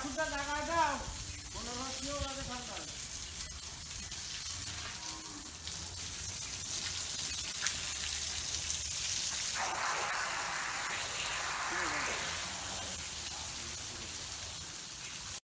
ঠাকুরটা জায়গায় দাও কোনো রস নিয়েও লাগে সরকার